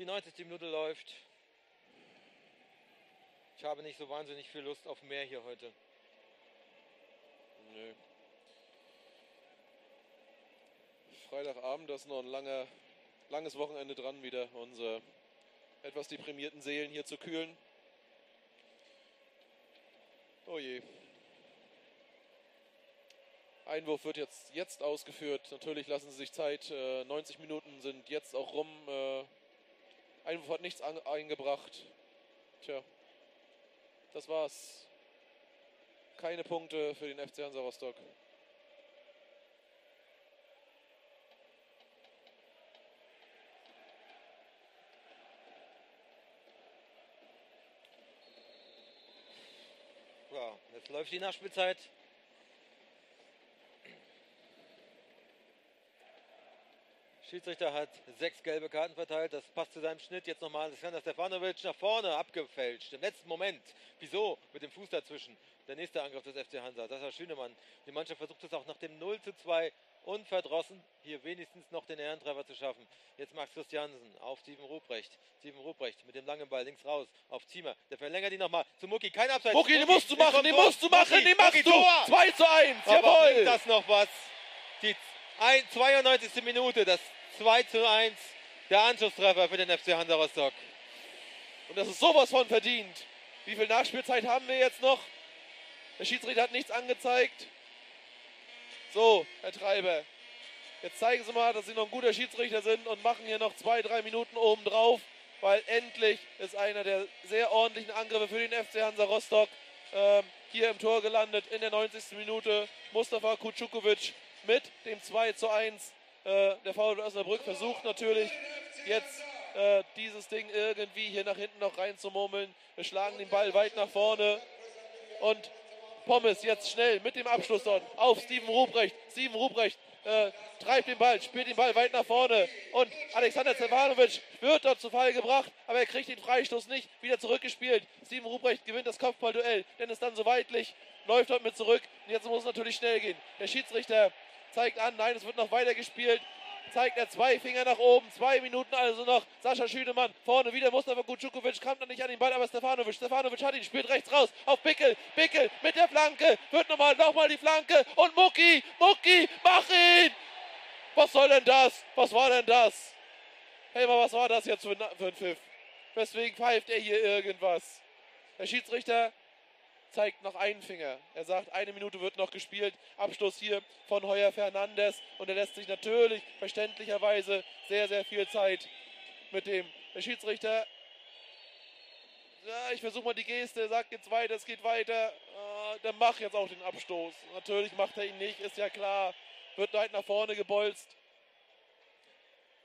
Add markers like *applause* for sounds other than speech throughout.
Die 90. Minute läuft. Ich habe nicht so wahnsinnig viel Lust auf mehr hier heute. Nö. Freitagabend, das ist noch ein langer, langes Wochenende dran, wieder unsere etwas deprimierten Seelen hier zu kühlen. Oh je. Einwurf wird jetzt, jetzt ausgeführt. Natürlich lassen sie sich Zeit. Äh, 90 Minuten sind jetzt auch rum. Einwurf hat nichts an, eingebracht. Tja, das war's. Keine Punkte für den FC Hansa Rostock. Ja, jetzt läuft die Nachspielzeit. Schiedsrichter hat sechs gelbe Karten verteilt. Das passt zu seinem Schnitt. Jetzt nochmal Alexander Stefanovic nach vorne abgefälscht. Im letzten Moment. Wieso? Mit dem Fuß dazwischen. Der nächste Angriff des FC Hansa. Das war Schünemann. Die Mannschaft versucht es auch nach dem 0 zu 2 unverdrossen, hier wenigstens noch den Ehrentreffer zu schaffen. Jetzt Max Christiansen auf Steven Ruprecht. Steven Ruprecht mit dem langen Ball links raus auf Ziemer. Der verlängert ihn nochmal zu Mucki. Kein Abseits. Mucki, den musst du machen, den musst du machen, Mucki, den machst Mucki, du. Tor. 2 zu 1, Aber bringt jawohl. das noch was? Die ein, 92. Minute, das 2 zu 1. Der Anschlusstreffer für den FC Hansa Rostock. Und das ist sowas von verdient. Wie viel Nachspielzeit haben wir jetzt noch? Der Schiedsrichter hat nichts angezeigt. So, Herr Treiber. Jetzt zeigen Sie mal, dass Sie noch ein guter Schiedsrichter sind und machen hier noch zwei, drei Minuten oben drauf, weil endlich ist einer der sehr ordentlichen Angriffe für den FC Hansa Rostock ähm, hier im Tor gelandet in der 90. Minute. Mustafa Kutschukovic mit dem 2 zu 1. Äh, der VfL Osnabrück versucht natürlich jetzt äh, dieses Ding irgendwie hier nach hinten noch reinzumurmeln. Wir schlagen den Ball weit nach vorne und Pommes jetzt schnell mit dem Abschluss dort auf Steven Ruprecht. Steven Ruprecht äh, treibt den Ball, spielt den Ball weit nach vorne und Alexander Zevanovic wird dort zu Fall gebracht, aber er kriegt den Freistoß nicht, wieder zurückgespielt. Steven Ruprecht gewinnt das Kopfballduell, denn ist dann so weitlich, läuft dort mit zurück und jetzt muss es natürlich schnell gehen. Der Schiedsrichter zeigt an, nein, es wird noch weiter gespielt. Zeigt er zwei Finger nach oben, zwei Minuten also noch. Sascha Schünemann vorne wieder, Mustafa Kutschukovic kam noch nicht an den Ball, aber Stefanovic, Stefanovic hat ihn, spielt rechts raus auf Pickel, Pickel mit der Flanke, wird nochmal, nochmal die Flanke und Mucki, Mucki, mach ihn! Was soll denn das? Was war denn das? Helmer, was war das jetzt für ein Pfiff? Weswegen pfeift er hier irgendwas? Der Schiedsrichter zeigt noch einen Finger. Er sagt, eine Minute wird noch gespielt. Abschluss hier von Heuer Fernandes. Und er lässt sich natürlich verständlicherweise sehr, sehr viel Zeit mit dem. Schiedsrichter, ja, ich versuche mal die Geste, sagt jetzt weiter, es geht weiter. Äh, dann mach jetzt auch den Abstoß. Natürlich macht er ihn nicht, ist ja klar. Wird weit nach vorne gebolzt.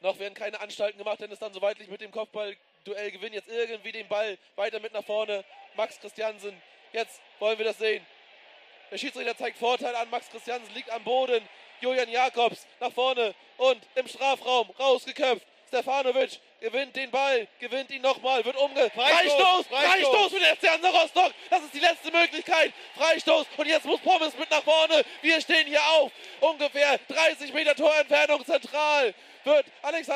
Noch werden keine Anstalten gemacht, denn es dann so weitlich mit dem Kopfball-Duell gewinnt. Jetzt irgendwie den Ball weiter mit nach vorne. Max Christiansen. Jetzt wollen wir das sehen. Der Schiedsrichter zeigt Vorteil an. Max Christiansen liegt am Boden. Julian Jakobs nach vorne und im Strafraum rausgeköpft. Stefanovic gewinnt den Ball, gewinnt ihn nochmal, wird umge... Freistoß! Freistoß! Freistoß für den FC Hansa Rostock! Das ist die letzte Möglichkeit. Freistoß und jetzt muss Pommes mit nach vorne. Wir stehen hier auf. Ungefähr 30 Meter Torentfernung zentral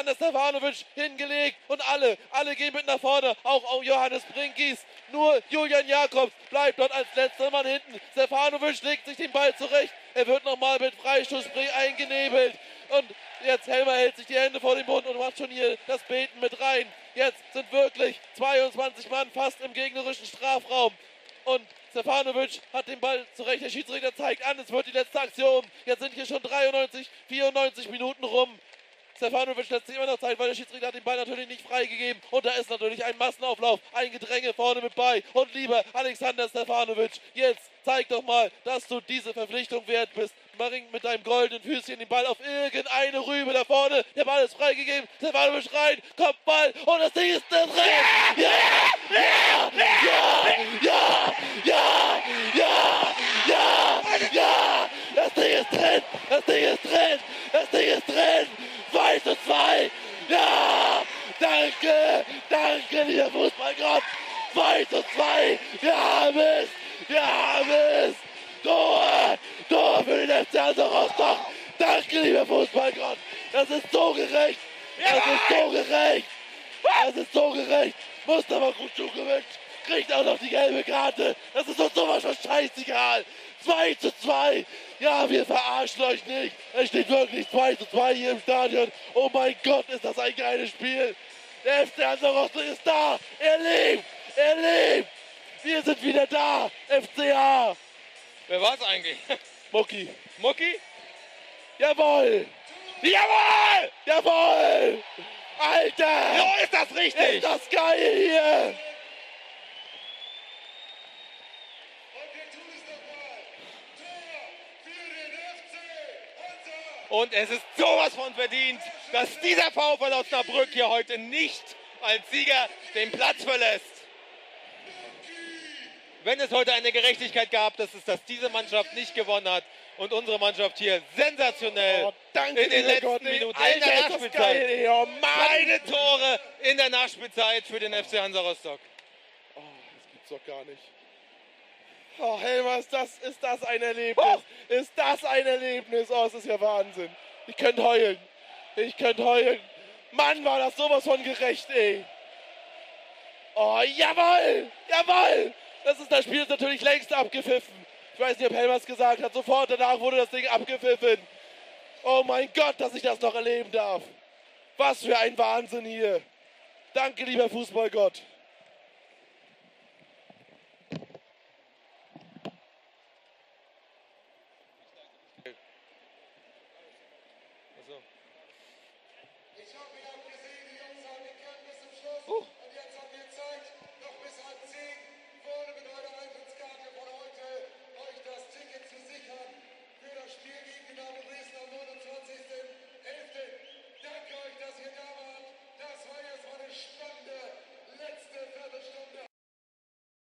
Alexander Stefanovic hingelegt und alle, alle gehen mit nach vorne. Auch, Johannes Brinkis. Nur Julian Jakobs bleibt dort als letzter Mann hinten. Stefanovic legt sich den Ball zurecht. Er wird nochmal mit Freistoßspray eingenebelt. Und jetzt Helmer hält sich die Hände vor den Mund und macht schon hier das Beten mit rein. Jetzt sind wirklich 22 Mann fast im gegnerischen Strafraum. Und Stefanovic hat den Ball zurecht. Der Schiedsrichter zeigt an, es wird die letzte Aktion. Jetzt sind hier schon 93, 94 Minuten rum. Stefanovic lässt sich immer noch Zeit, weil der Schiedsrichter hat den Ball natürlich nicht freigegeben. Und da ist natürlich ein Massenauflauf, ein Gedränge vorne mit bei. Und lieber Alexander Stefanovic, jetzt zeig doch mal, dass du diese Verpflichtung wert bist. Bring mit deinem goldenen Füßchen den Ball auf irgendeine Rübe da vorne. Der Ball ist freigegeben. Stefanovic rein, Kopfball und das Ding ist da drin. Ja! Ja! Ja! Ja! Ja! Ja! Ja! Ja! Das Ding ist drin! Das Ding ist drin! Das Ding ist drin! 2 zu 2! Ja! Danke! Danke, lieber Fußballgott! 2 zu 2! Wir haben es! Wir haben es! Tor! Tor für den FC Hansa Rostock! Danke, lieber Fußballgott! Das ist so gerecht! Das ist so gerecht! Es ist so gerecht. Mustafa Kutschukowitsch kriegt auch noch die gelbe Karte. Das ist uns sowas von scheißegal. 2 zu 2. Ja, wir verarschen euch nicht. Es steht wirklich 2 zu 2 hier im Stadion. Oh mein Gott, ist das ein geiles Spiel. Der FC Hansa Rostock ist da. Er lebt. Er lebt. Wir sind wieder da. FCA. Wer war es eigentlich? *laughs* Mucki. Mucki? Jawohl. Jawohl. Jawohl. Alter. So ist das richtig. Ist das geil hier. Und es ist sowas von verdient, dass dieser VfL Osnabrück hier heute nicht als Sieger den Platz verlässt. Wenn es heute eine Gerechtigkeit gab, dass es, dass diese Mannschaft nicht gewonnen hat und unsere Mannschaft hier sensationell Oh, danke, in den letzten Gott. Minuten Alter, in der ist das Nachspielzeit. geil. Oh. Beide Tore in der Nachspielzeit für den FC Hansa Rostock. Oh, das gibt's doch gar nicht. Oh, Helmer, ist das, ist das ein Erlebnis? Oh. Ist das ein Erlebnis? Oh, es ist ja Wahnsinn. Ich könnte heulen. Ich könnte heulen. Mann, war das sowas von gerecht, ey. Oh, jawohl! Jawohl! Das ist das Spiel ist natürlich längst abgepfiffen. Ich weiß nicht, ob Helmers gesagt hat. Sofort danach wurde das Ding abgepfiffen. Oh mein Gott, dass ich das noch erleben darf. Was für ein Wahnsinn hier. Danke, lieber Fußballgott. Achso.